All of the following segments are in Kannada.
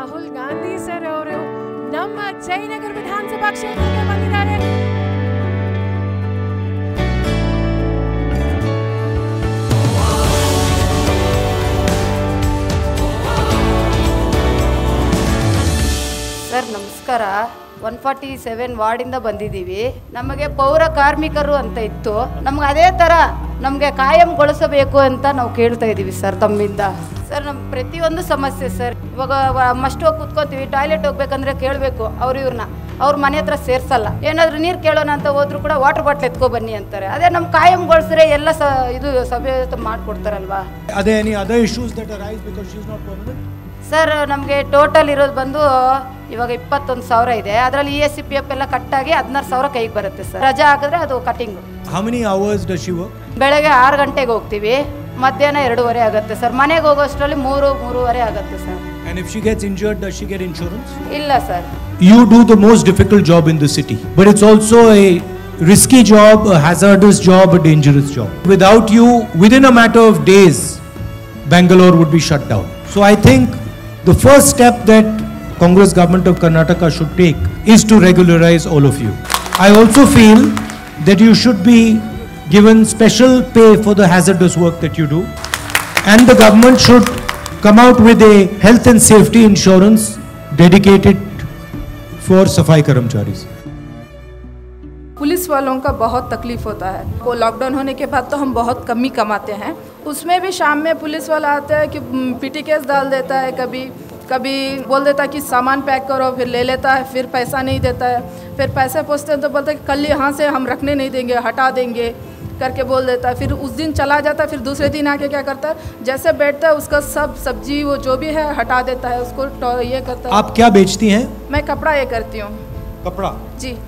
ರಾಹುಲ್ ಗಾಂಧಿ ಸರ್ ಅವರು ನಮ್ಮ ಜಯನಗರ ವಿಧಾನಸಭಾ ಕ್ಷೇತ್ರಕ್ಕೆ ಬಂದಿದ್ದಾರೆ. ಸರ್, ನಮಸ್ಕಾರ. ಒನ್ ಫಾರ್ಟಿ ಸೆವೆನ್ ವಾರ್ಡಿಂದ ಬಂದಿದ್ದೀವಿ. ನಮಗೆ ಪೌರ ಕಾರ್ಮಿಕರು ಅಂತ ಇತ್ತು. ನಮ್ಗೆ ಅದೇ ಥರ ನಮಗೆ ಕಾಯಂಗೊಳಿಸಬೇಕು ಅಂತ ನಾವು ಕೇಳ್ತಾ ಇದ್ದೀವಿ ಸರ್, ತಮ್ಮಿಂದ. ಸರ್ ನಮ್ಮ ಪ್ರತಿಯೊಂದು ಸಮಸ್ಯೆ ಸರ್, ಇವಾಗ ಮಸ್ಟ್ ಹೋಗಿ ಕುತ್ಕೋತೀವಿ, ಟಾಯ್ಲೆಟ್ ಹೋಗ್ಬೇಕಂದ್ರೆ ಕೇಳಬೇಕು ಅವ್ರು ಇವ್ರನ್ನ. ಅವ್ರ ಮನೆ ಹತ್ರ ಸೇರ್ಸಲ್ಲ. ಏನಾದರೂ ನೀರು ಕೇಳೋಣ ಅಂತ ಹೋದ್ರು ಕೂಡ ವಾಟರ್ ಬಾಟ್ಲ್ ಎತ್ಕೊ ಬನ್ನಿ ಅಂತಾರೆ. ಅದೇ ನಮ್ಮ ಕಾಯಂಗೊಳಿಸಿದ್ರೆ ಎಲ್ಲ ಸ ಇದು ಸಭೆ ಮಾಡ್ಕೊಡ್ತಾರಲ್ವಾ? ಅದೇ ಅದೇ issues that that arise because she's not permanent? Sir ನಮಗೆ ಟೋಟಲ್ ಇರೋದು ಬಂದು ಇವಾಗ ಇಪ್ಪತ್ತೊಂದು ಸಾವಿರ ಇದೆ ಅದರಲ್ಲಿ E S C P F ಎಲ್ಲ ಕಟ್ಟಾಗಿ ಹದಿನಾರು ಸಾವಿರ ಕೈಗೆ ಬರುತ್ತೆ ಸರ್ ರಜಾ ಹಾಕಿದ್ರೆ ಅದು cutting How many hours does she work? ಬೆಳಗ್ಗೆ ಆರು ಗಂಟೆಗೆ ಹೋಗ್ತೀವಿ ಮಧ್ಯಾಹ್ನ ಎರಡೂವರೆ ಆಗುತ್ತೆ ಸರ್ ಮನೆಗೆ ಹೋಗೋಷ್ಟರಲ್ಲಿ ಮೂರು ಮೂರುವರೆ ಆಗುತ್ತೆ sir And if she gets injured, does she get insurance? ಇಲ್ಲ sir You do the most difficult job in the city, but it's also a risky job, a hazardous job, a dangerous job. Without you, within a matter of days, Bangalore would be shut down. So I think the first step that Congress government of Karnataka should take is to regularize all of you. I also feel that you should be given special pay for the hazardous work that you do. And the government should come out with a health and safety insurance dedicated for Safai Karamcharis. Police वालों का बहुत तकलीफ़ होता है। वो लॉकडाउन होने के बाद तो हम बहुत कम ही कमाते हैं। उसमें भी शाम में पुलिस वाला आता है कि पीटी केस डाल देता है कभी कभी बोल देता है कि सामान पैक करो फिर ले लेता है फिर पैसा नहीं देता है। फिर पैसे पूछते हैं तो बोलते हैं कल यहाँ से हम रखने नहीं देंगे हटा देंगे। करके बोल देता है। फिर उस दिन चला जाता है फिर दूसरे दिन आके क्या करता है? जैसे बैठता है उसका सब सब्ज़ी वो जो भी है हटा देता है उसको ये करता है। आप क्या बेचती हैं? मैं कपड़ा ये करती हूँ। कपड़ा? जी।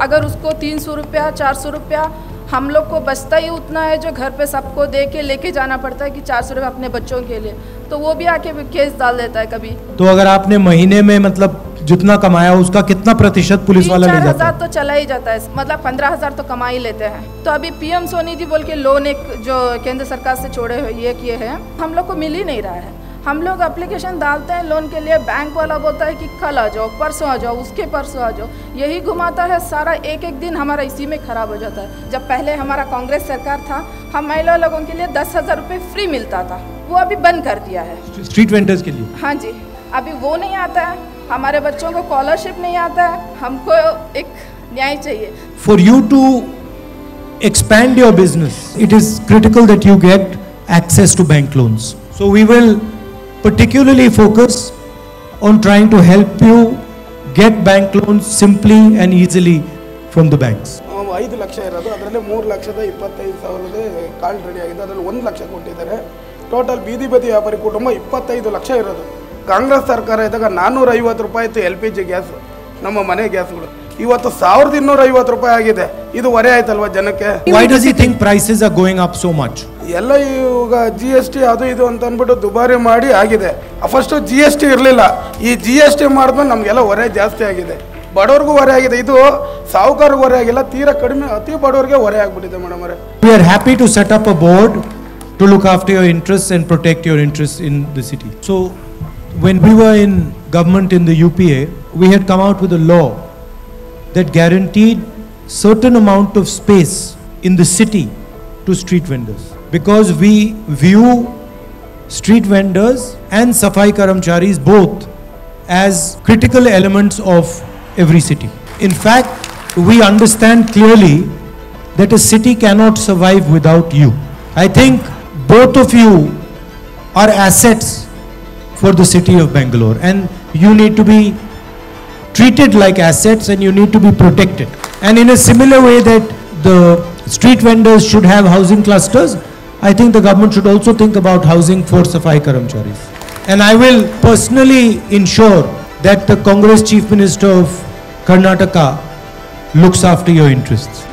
अगर उसको तीन सौ रुपया चार सौ रुपया हम लोग को बचता ही उतना है जो घर पे सबको दे के लेके जाना पड़ता है कि चार सौ रुपया अपने बच्चों के लिए। तो वो भी आके केस डाल देता है कभी। तो अगर आपने महीने में मतलब जितना कमाया उसका कितना प्रतिशत पुलिस वाला ले जाता हज़ार है तो चला ही जाता है। मतलब पंद्रह हज़ार तो कमा ही लेते हैं। तो अभी पीएम सोनिधि बोल के लोन एक जो केंद्र सरकार से छोड़े हुए ये किए हैं हम लोग को मिल ही नहीं रहा है। हम लोग एप्लीकेशन डालते हैं लोन के लिए बैंक वाला बोलता है कि कल आ जाओ परसों आ जाओ उसके परसों आ जाओ। यही घुमाता है सारा एक एक दिन हमारा इसी में खराब हो जाता है। जब पहले हमारा कांग्रेस सरकार था हम महिला लोगों के लिए दस हज़ार रुपये फ्री मिलता था। वो अभी बंद कर दिया है। स्ट्रीट वेंडर्स के लिए? हाँ जी। अभी वो नहीं आता है। हमारे बच्चों को स्कॉलरशिप नहीं आता है। हमको एक न्याय चाहिए। For you to expand your business, it is critical that you get access to bank loans. So we will particularly focus on trying to help you get bank loans simply and easily from the banks. ಐದು ಲಕ್ಷ ಇರೋದು ಅದರಲ್ಲಿ ಮೂರು ಲಕ್ಷದ ಇಪ್ಪತ್ತೈದು ಸಾವಿರದ ಕಾರ್ಡ್ ರೆಡಿ ಆಗಿದೆ. ಅದರಲ್ಲಿ ಒಂದು ಲಕ್ಷ ಕೊಟ್ಟಿದ್ದಾರೆ. ಟೋಟಲ್ ಬೀದಿ ಬದಿ ವ್ಯಾಪಾರಿ ಕುಟುಂಬ ಇಪ್ಪತ್ತೈದು ಲಕ್ಷ ಇರೋದು. ಕಾಂಗ್ರೆಸ್ ಸರ್ಕಾರ ಇದ್ದಾಗ ನಾನ್ನೂರ ಐವತ್ತು ರೂಪಾಯಿ ಇತ್ತು ಎಲ್ ಪಿ ಜಿ ಗ್ಯಾಸ್ ನಮ್ಮ ಮನೆ ಗ್ಯಾಸ್ಗಳು ಇವತ್ತು ಸಾವಿರದ ಇನ್ನೂರ ಐವತ್ತು ರೂಪಾಯಿ ಆಗಿದೆ. ಇದು ಹೊರೆ ಆಯ್ತಲ್ವಾ ಜನಕ್ಕೆ? Why does you think prices are going up so much? ಎಲ್ಲ ಇವಾಗ ಜಿ ಎಸ್ ಟಿ ಅದು ಇದು ಅಂತ ಅಂದ್ಬಿಟ್ಟು ದುಬಾರಿ ಮಾಡಿ ಆಗಿದೆ. ಫಸ್ಟು ಜಿ ಎಸ್ ಟಿ ಇರಲಿಲ್ಲ. ಈ ಜಿ ಎಸ್ ಟಿ ಮಾಡಿದ್ಮೇಲೆ ನಮಗೆಲ್ಲ ಹೊರೆ ಜಾಸ್ತಿ ಆಗಿದೆ. ಬಡವ್ರಿಗೂ ಹೊರೆ ಆಗಿದೆ. ಇದು ಸಾಹುಕಾರಿಗೂ ಹೊರೆ ಆಗಿಲ್ಲ. ತೀರ ಕಡಿಮೆ, ಅತಿ ಬಡವ್ರಿಗೆ ಹೊರೆ ಆಗ್ಬಿಟ್ಟಿದೆ ಮೇಡಮ್ ಅವರೇ. We are happy to set up a board to look after look interest your protect your interest in the city so when we were in government in the U P A we had come out with a law that guaranteed certain amount of space in the city to street vendors because we view street vendors and safai karamcharis both as critical elements of every city. In fact, we understand clearly that a city cannot survive without you. I think both of you are assets for the city of Bangalore and you need to be treated like assets and you need to be protected. And in a similar way that the street vendors should have housing clusters, I think the government should also think about housing for Safai Karamcharis. And I will personally ensure that the Congress Chief Minister of Karnataka looks after your interests.